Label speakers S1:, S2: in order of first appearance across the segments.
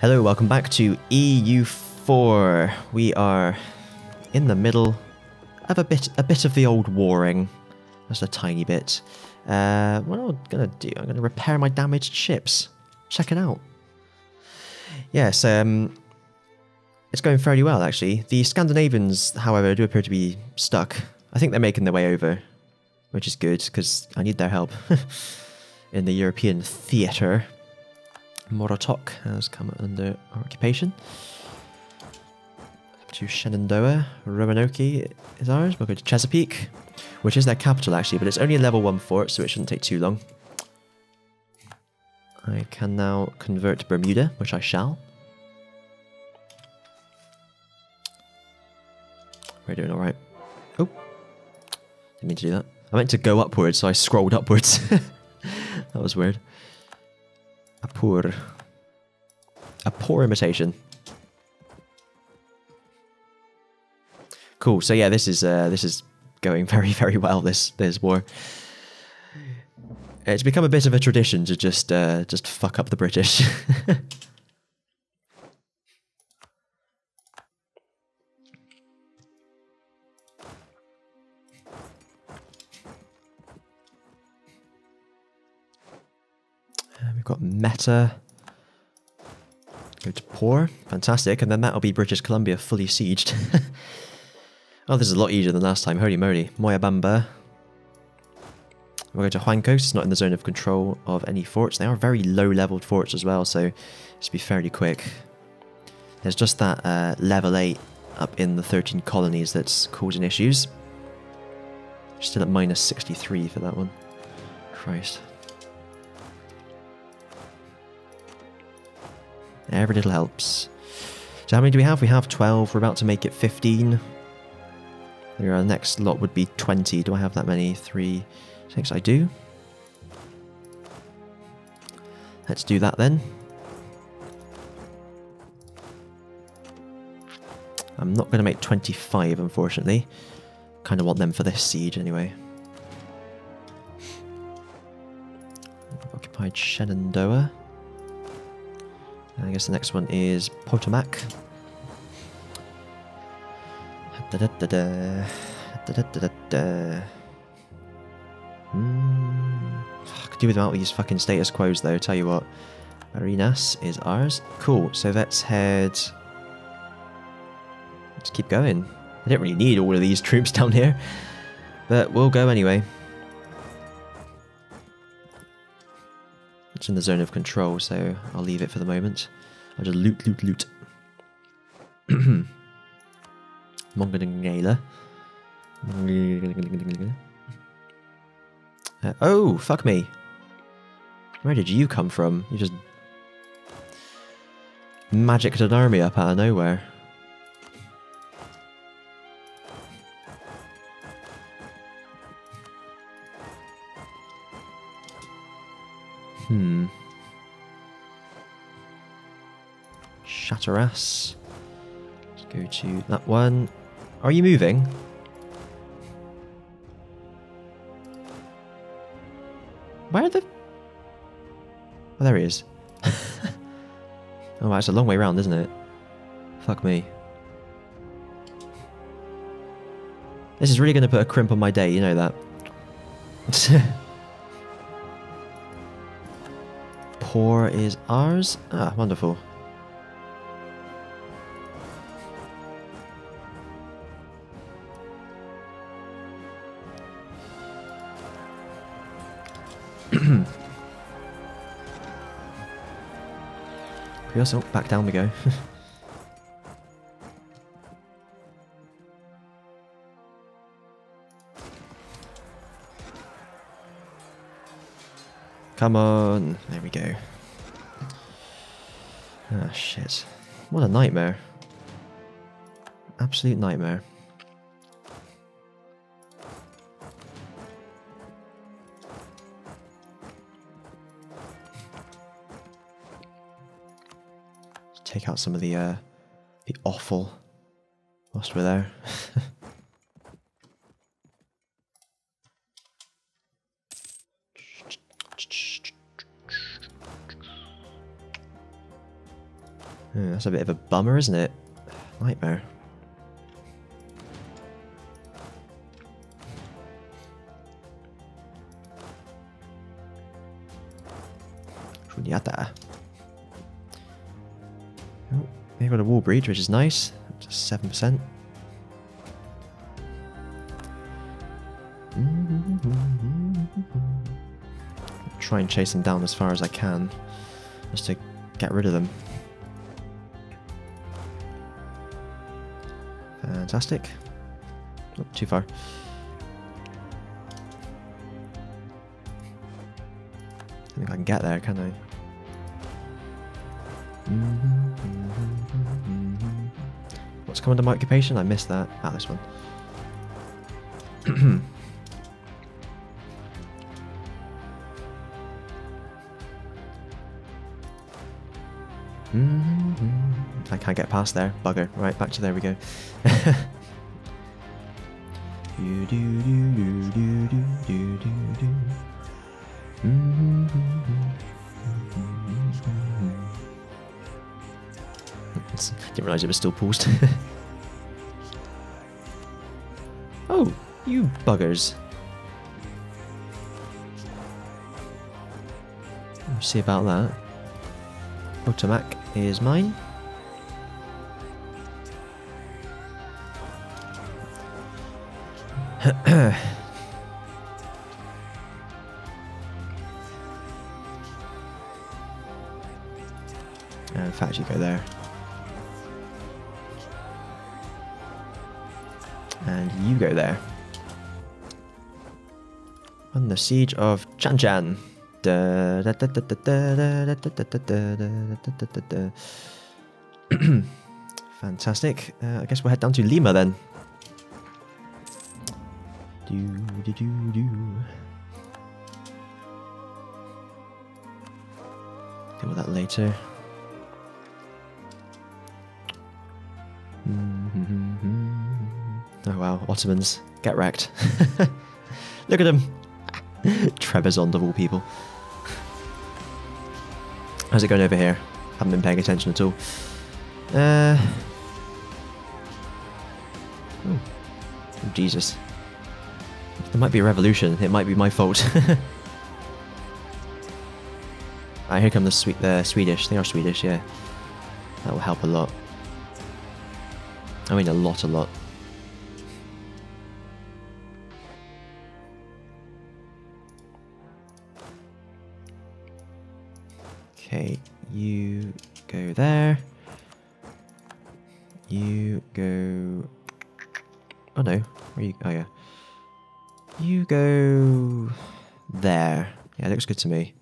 S1: Hello, welcome back to EU4. We are in the middle of a bit a bit of the old warring. Just a tiny bit. Uh, what am I gonna do? I'm gonna repair my damaged ships. Check it out. Yes, um, it's going fairly well actually. The Scandinavians, however, do appear to be stuck. I think they're making their way over, which is good because I need their help in the European theatre. Morotok has come under occupation. To Shenandoah, Roanoke is ours. We'll go to Chesapeake, which is their capital actually, but it's only a level 1 fort, so it shouldn't take too long. I can now convert to Bermuda, which I shall. We're doing alright. Oh, didn't mean to do that. I meant to go upwards, so I scrolled upwards. that was weird. A poor, a poor imitation. Cool. So yeah, this is uh, this is going very very well. This this war. It's become a bit of a tradition to just uh, just fuck up the British. we've got Meta. Go to Poor. Fantastic. And then that'll be British Columbia fully sieged. oh, this is a lot easier than last time. Holy moly. Moyabamba. We'll go to Huancos. It's not in the zone of control of any forts. They are very low-leveled forts as well, so will be fairly quick. There's just that uh, level 8 up in the 13 colonies that's causing issues. Still at minus 63 for that one. Christ. Every little helps. So how many do we have? We have 12. We're about to make it 15. Our next lot would be 20. Do I have that many? 3, 6. I do. Let's do that then. I'm not going to make 25, unfortunately. Kind of want them for this siege anyway. Occupied Shenandoah. I guess the next one is Potomac. Da -da -da -da. Da -da -da -da mm. I could do without these fucking status quos though, tell you what. Arenas is ours. Cool, so let's head... Let's keep going. I don't really need all of these troops down here, but we'll go anyway. It's in the zone of control, so I'll leave it for the moment. I'll just loot, loot, loot. Mongadingala. Uh, oh, fuck me. Where did you come from? You just magicked an army up out of nowhere. Shatteras. Let's go to that one. Are you moving? Where the... Oh, there he is. oh, that's a long way round, isn't it? Fuck me. This is really going to put a crimp on my day, you know that. Poor is ours. Ah, wonderful. Yes, oh, back down we go. Come on. There we go. Ah, shit. What a nightmare. Absolute nightmare. Take out some of the uh, the offal whilst we're there. Yeah, that's a bit of a bummer, isn't it? Nightmare. Shunyata. Breach, which is nice. Just 7%. Try and chase them down as far as I can, just to get rid of them. Fantastic. Not too far. I think I can get there, can I? What's coming under my occupation? I missed that. Ah, this one. I can't get past there. Bugger. Right, back to there we go. Didn't realise it was still paused. you buggers. Let's see about that. Potomac is mine. Uh, in fact, you go there. And you go there. The siege of Chan. Fantastic. Uh, I guess we'll head down to Lima then. Do do do do. Deal with that later. Oh wow, Ottomans, get wrecked. Look at them. Trebizond of all people. How's it going over here? Haven't been paying attention at all. Uh. Oh. oh Jesus. There might be a revolution. It might be my fault. ah, here come the sweet, the Swedish. They are Swedish, yeah. That will help a lot. I mean, a lot, a lot. Go there. You go... Oh no, where you... Oh yeah. You go... There. Yeah, looks good to me.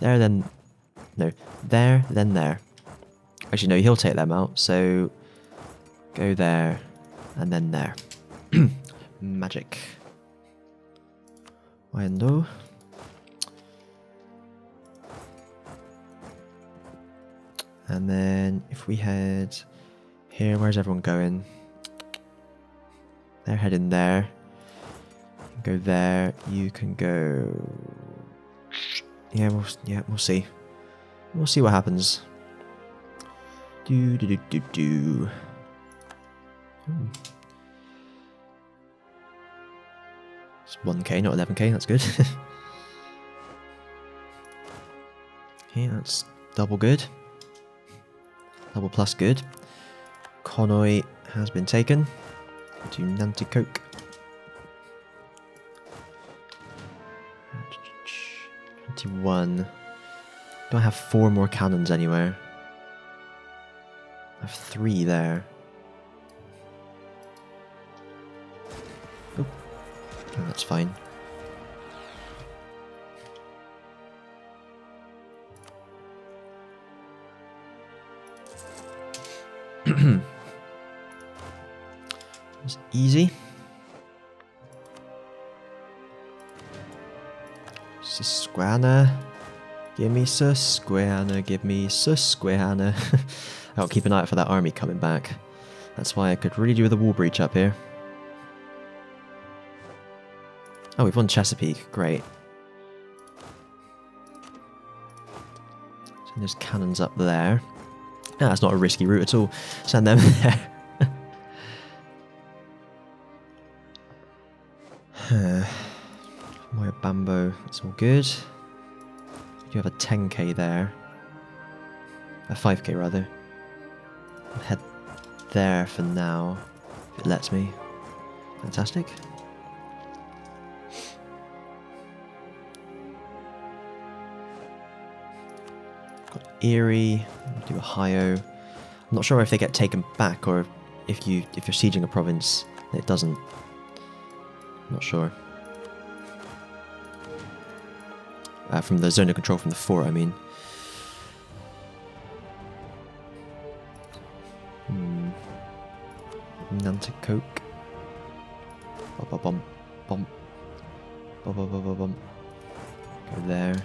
S1: There, then... No. There, then there. Actually, no, he'll take them out, so... Go there, and then there. Magic. Window. And then if we head here, where's everyone going? They're heading there. Go there. You can go. Yeah, we'll yeah we'll see. We'll see what happens. Do do do do do. Ooh. It's 1k, not 11k. That's good. okay, that's double good. Double plus good. Konoy has been taken to Nanticoke. Twenty-one. Do I have four more cannons anywhere? I have three there. Oh that's fine. it's easy. Susquehanna. Give me Susquehanna, give me Susquehanna. I'll keep an eye out for that army coming back. That's why I could really do with a wall breach up here. Oh, we've won Chesapeake. Great. And there's cannons up there. No, that's not a risky route at all. Send them there. Moya Bambo, it's all good. You have a 10k there. A 5k rather. Head there for now, if it lets me. Fantastic. Erie, do Ohio. I'm not sure if they get taken back or if you if you're sieging a province, it doesn't. Not sure. Uh, from the zone of control from the fort, I mean. Hmm. Nanticoke. Bum bum bum bum. Bum bum bum bum bum. Go there.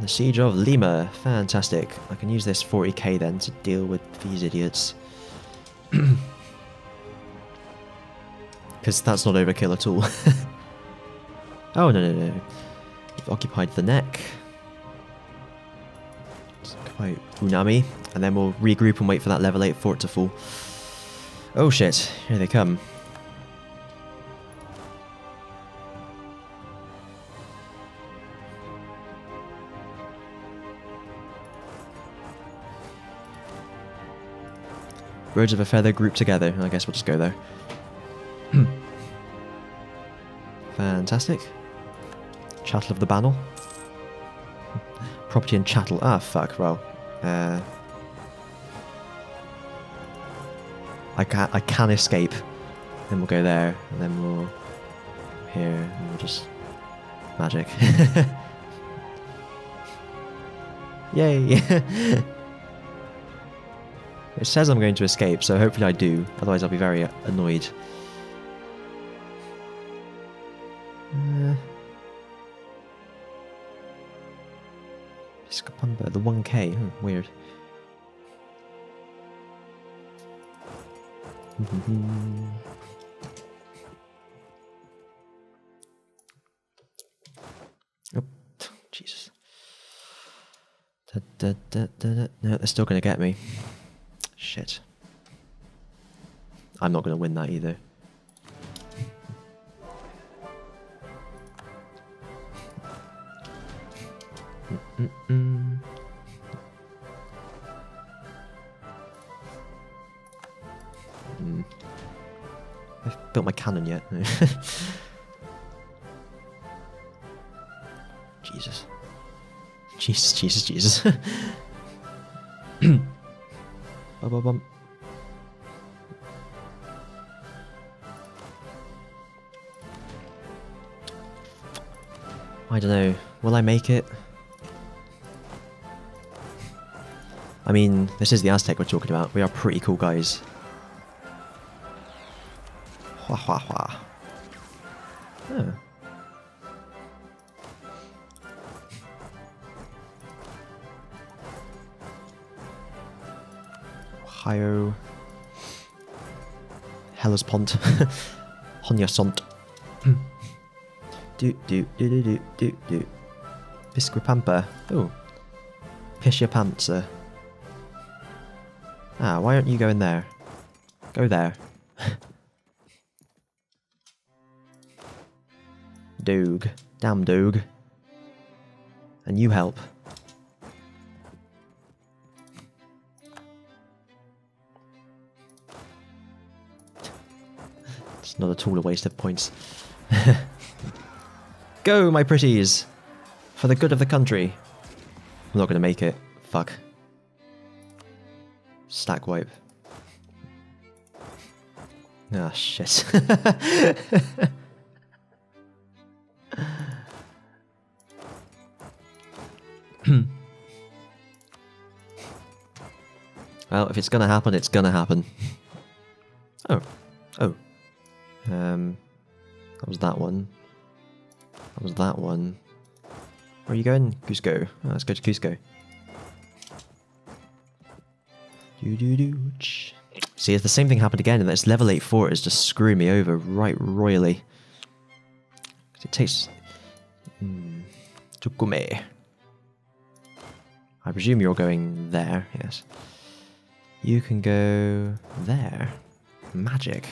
S1: The Siege of Lima. Fantastic. I can use this 40k then to deal with these idiots. Because that's not overkill at all. oh, no, no, no. You've occupied the neck. It's quite Unami. And then we'll regroup and wait for that level 8 fort to fall. Oh shit, here they come. Birds of a feather grouped together. I guess we'll just go there. Fantastic. Chattel of the Banal. Property and chattel. Ah, fuck. Well, uh, I can I can escape. Then we'll go there, and then we'll here, and we'll just magic. Yay! it says I'm going to escape, so hopefully I do. Otherwise, I'll be very annoyed. Uh, the 1k. Hmm, weird. oh, Jesus. Da, da, da, No, they're still going to get me. Shit. I'm not going to win that either. Mm -mm. Mm. I've built my cannon yet. Jesus. Jesus, Jesus, Jesus. I don't know. Will I make it? I mean, this is the Aztec we're talking about. We are pretty cool guys. Hua hua hua. Ohio. Hellespont. Honyasont. do do do do do do do. Bisquipampa. Oh. Piscia Panzer. Ah, why aren't you going there? Go there. Doog. Damn Doog. And you help. Not at all a waste of points. Go, my pretties! For the good of the country. I'm not going to make it. Fuck. Stack wipe. Ah, shit. well, if it's gonna happen, it's gonna happen. Oh. Oh. Um, that was that one. That was that one. Where are you going? Cusco. Oh, let's go to Cusco. Do do do. See, if the same thing happened again, and this level 8 fort is just screwing me over right royally. It takes. Mm. I presume you're going there, yes. You can go there. Magic.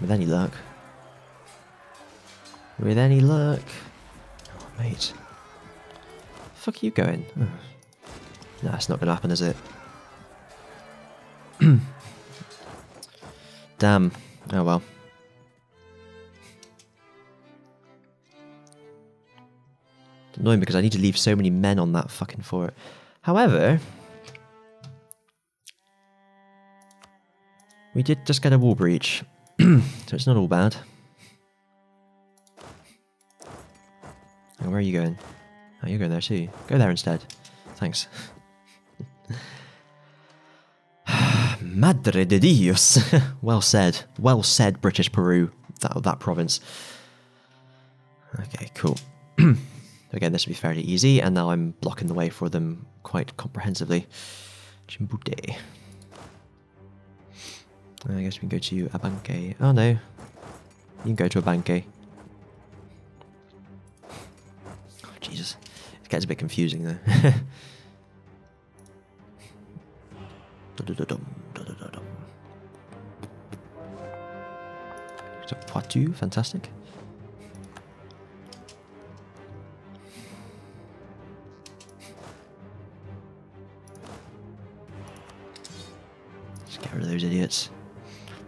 S1: With any luck. With any luck. Oh, mate. Fuck are you going? Oh. No, it's not gonna happen, is it? Damn. Oh well. It's annoying because I need to leave so many men on that fucking fort. However, we did just get a wall breach, so it's not all bad. Where are you going? Oh, you're going there too. Go there instead. Thanks. Madre de Dios. well said. Well said, British Peru. That, that province. Okay, cool. Again, this will be fairly easy, and now I'm blocking the way for them quite comprehensively. Chimbute. I guess we can go to Abanque. Oh no. You can go to Abanque. Oh, Jesus. It gets a bit confusing though. Poitou, fantastic.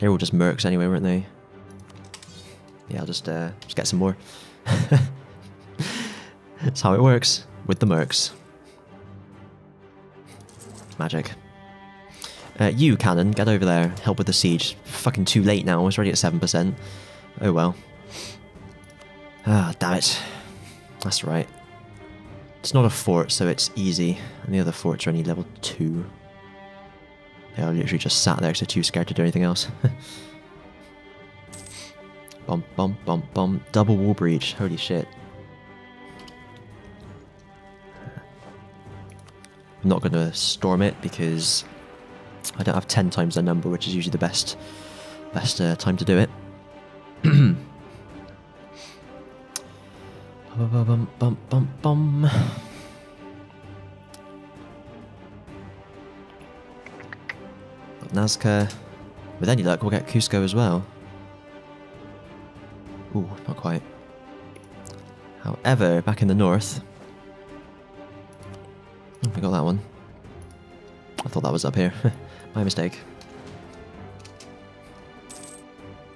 S1: They were all just mercs anyway, weren't they? Yeah, I'll just, uh, just get some more. That's how it works with the mercs. Magic. Uh, you, Cannon, get over there. Help with the siege. Fucking too late now. It's already at 7%. Oh well. Ah, damn it. That's right. It's not a fort, so it's easy. And the other forts are only level 2. They are literally just sat there because they're too scared to do anything else. bum, bum, bum, bum. Double wall breach. Holy shit. I'm not going to storm it because I don't have 10 times the number, which is usually the best best uh, time to do it. bum, bum, bum, bum. Nazca. With any luck, we'll get Cusco as well. Ooh, not quite. However, back in the north... Oh, we got that one. I thought that was up here. My mistake.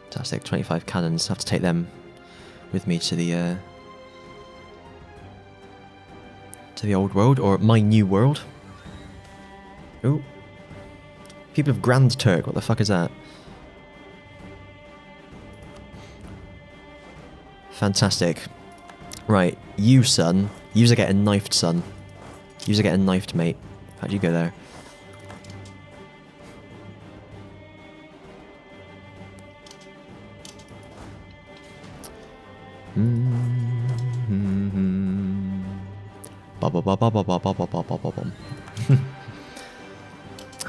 S1: Fantastic, 25 cannons. I have to take them with me to the uh, to the old world or my new world. Oh, people of Grand Turk. What the fuck is that? Fantastic. Right, you son. You're getting knifed, son. You're getting knifed, mate. How'd you go there? Mm-hmm.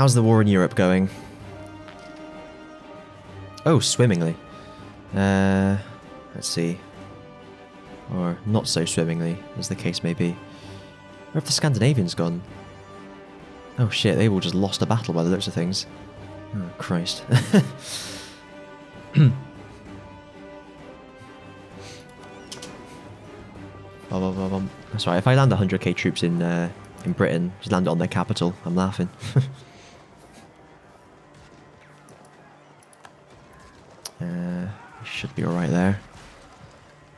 S1: How's the war in Europe going? Oh, swimmingly. Uh, let's see. Or not so swimmingly, as the case may be. Where have the Scandinavians gone? Oh shit, they all just lost a battle by the looks of things. Oh, Christ. That's right. If I land 100k troops in uh, in Britain, just land it on their capital, I'm laughing. should be alright there.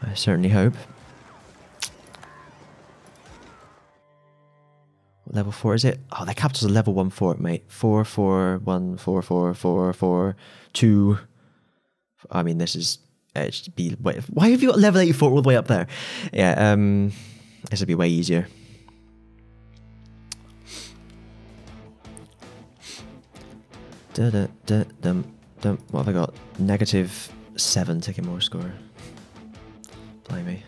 S1: I certainly hope. Level 4 is it? Oh, their capital's a level 1 fort, mate. 4, 4, 1, 4, 4, 4, 4, 2. I mean, this is it be why have you got level 84 all the way up there? Yeah, um, this would be way easier. Da, da, da, dum, dum. What have I got? Negative seven ticket more score. Blimey.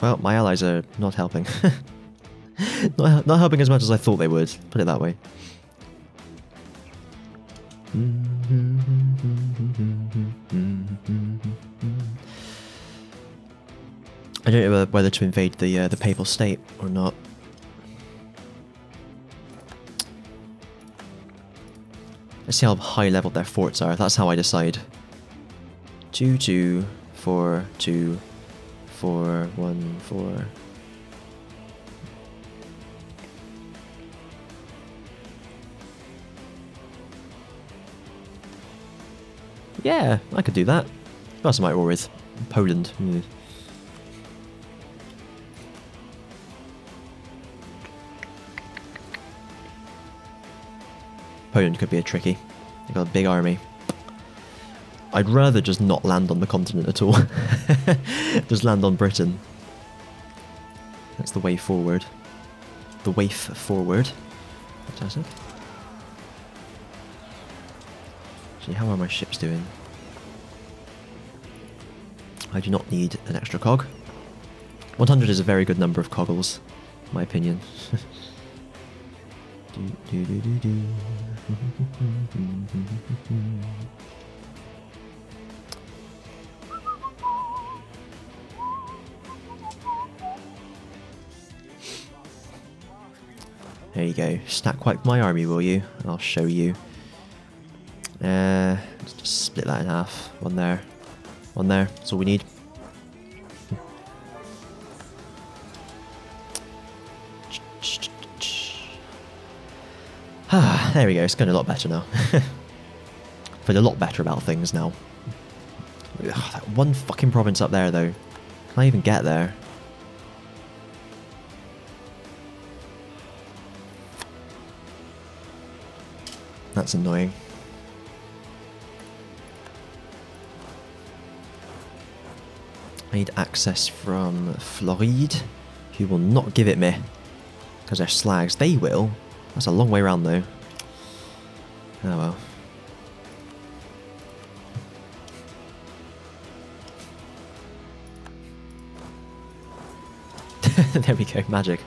S1: Well, my allies are not helping. not, not helping as much as I thought they would, put it that way. I don't know whether to invade the uh, the papal state or not. See how high level their forts are. That's how I decide. Two, two, four, two, four, one, four. Yeah, I could do that. That's my war with Poland. Mm. Poland could be a tricky. They've got a big army. I'd rather just not land on the continent at all. just land on Britain. That's the way forward. The waif forward. Fantastic. Actually, how are my ships doing? I do not need an extra cog. 100 is a very good number of coggles, in my opinion. do, do, do, there you go. Stack wipe my army, will you? I'll show you. Uh, just split that in half. One there. One there. That's all we need. there we go. It's going a lot better now. Feel a lot better about things now. Ugh, that one fucking province up there, though. Can I even get there? That's annoying. I need access from Floride, who will not give it me. Because they're slags. They will. That's a long way around though. Oh well. there we go, magic.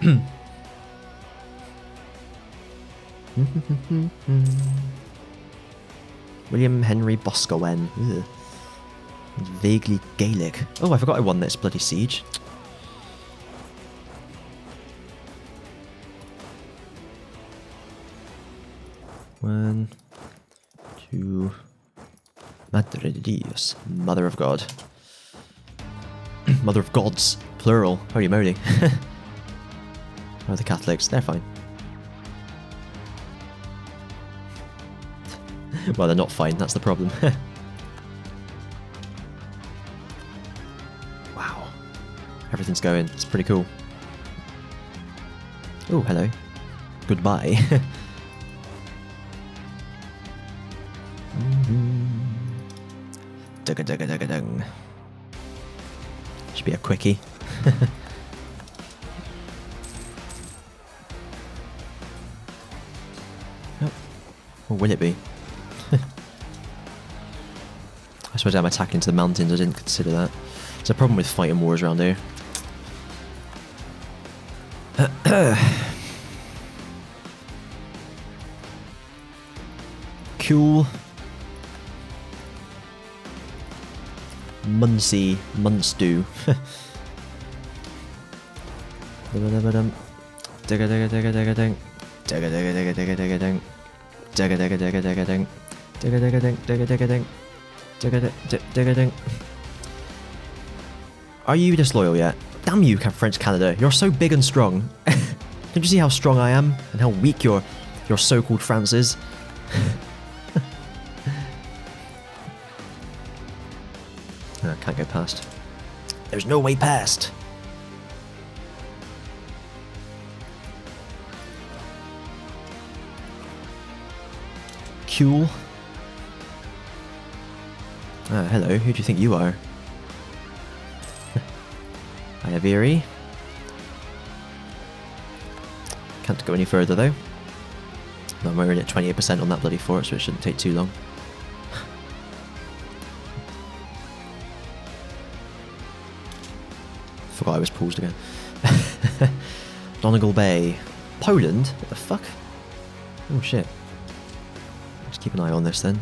S1: William Henry Boscawen. Vaguely Gaelic. Oh, I forgot I won this bloody siege. One, two. Madre de Dios. Mother of God. Mother of Gods. Plural. Are Holy moly. oh, the Catholics. They're fine. well, they're not fine. That's the problem. wow. Everything's going. It's pretty cool. Oh, hello. Goodbye. Oh. Or will it be? I suppose I'm attacking to the mountains, I didn't consider that. It's a problem with fighting wars around here. cool. Muncie, Munstu. Are you disloyal yet? Damn you, French Canada. You're so big and strong. Don't you see how strong I am? And how weak your your so-called France is? I can't go past. There's no way past. Ah, hello. Who do you think you are? Iaviri. Can't go any further though. I'm wearing at 28% on that bloody fort, so it shouldn't take too long. Forgot I was paused again. Donegal Bay. Poland? What the fuck? Oh shit keep an eye on this then.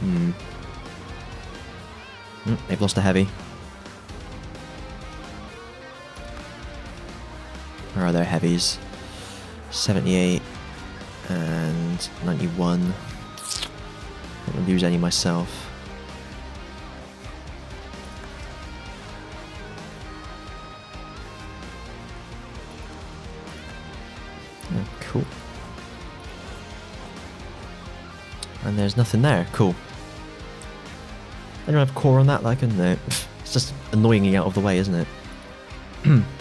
S1: Hmm. Mm, they've lost a heavy. Where are their heavies? 78 and 91. I don't lose any myself. Cool. And there's nothing there. Cool. I don't have core on that, like, no. It's just annoyingly out of the way, isn't it?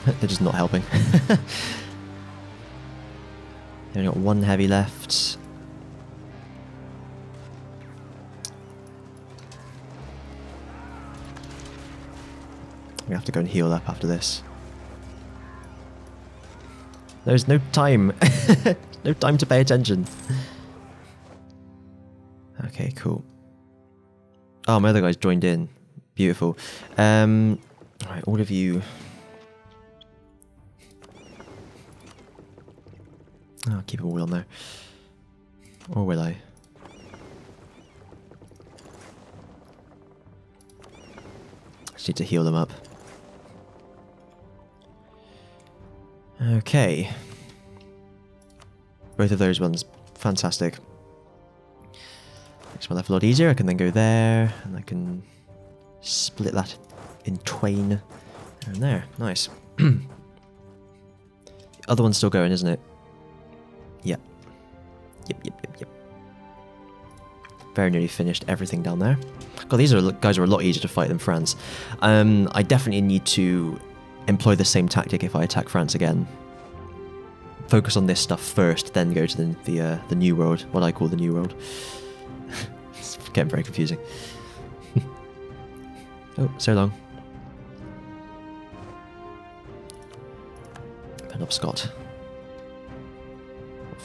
S1: They're just not helping. Only got one heavy left. We have to go and heal up after this. There's no time. no time to pay attention. Okay, cool. Oh, my other guys joined in. Beautiful. Um, all right, all of you. I'll keep a wheel on there. Or will I? Just need to heal them up. Okay. Both of those ones, fantastic. Makes my life a lot easier. I can then go there, and I can split that in twain. And there, nice. the other one's still going, isn't it? Yep. Yep, yep, yep. Very nearly finished everything down there. God, these are guys are a lot easier to fight than France. Um, I definitely need to employ the same tactic if I attack France again. Focus on this stuff first, then go to the the, uh, the new world, what I call the new world. it's getting very confusing. oh, so long. Penobscot.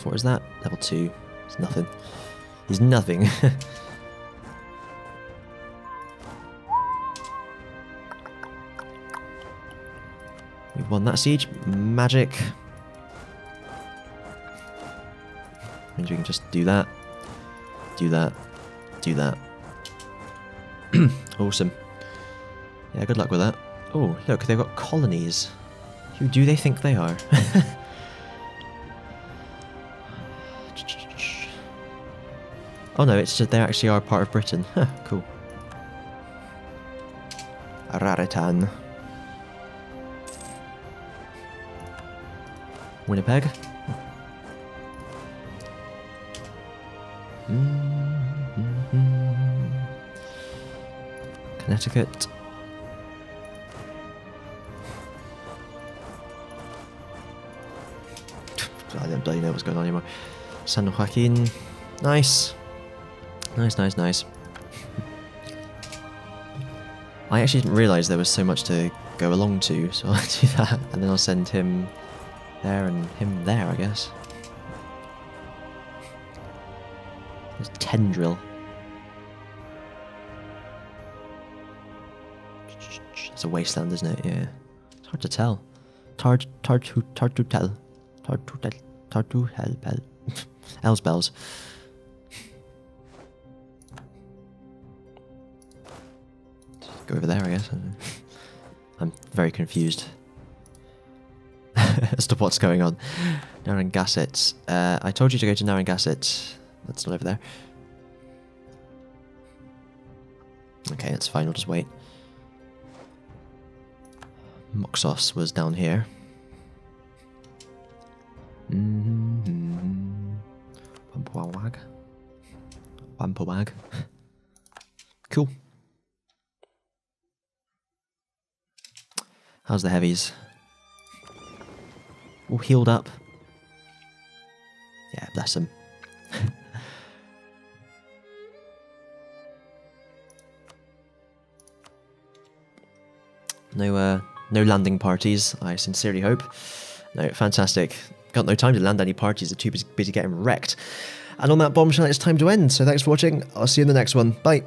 S1: What is that? Level 2. It's nothing. He's nothing. We've won that siege. Magic. Means we can just do that. Do that. Do that. awesome. Yeah, good luck with that. Oh, look, they've got colonies. Who do they think they are? oh no, it's just they actually are part of Britain. Huh, cool. Raritan. Winnipeg. Hmm. Connecticut. I don't bloody know what's going on anymore. San Joaquin. Nice. Nice, nice, nice. I actually didn't realise there was so much to go along to, so I'll do that, and then I'll send him there and him there, I guess. There's Tendril. It's a wasteland, isn't it? Yeah. It's hard to tell. Tard, tard, tard to tell. Tard to tell. Tard to hell, bell. Ells bells. Over there, I guess. I'm very confused as to what's going on. Narragansett. Uh, I told you to go to Narragansett. That's not over there. Okay, that's fine. We'll just wait. Moxos was down here. Mm-hmm. Wampawag. Wampawag. Cool. How's the heavies? All healed up. Yeah, bless them. no, uh, no landing parties. I sincerely hope. No, fantastic. Got no time to land any parties. They're too busy getting wrecked. And on that bombshell, it's time to end. So thanks for watching. I'll see you in the next one. Bye.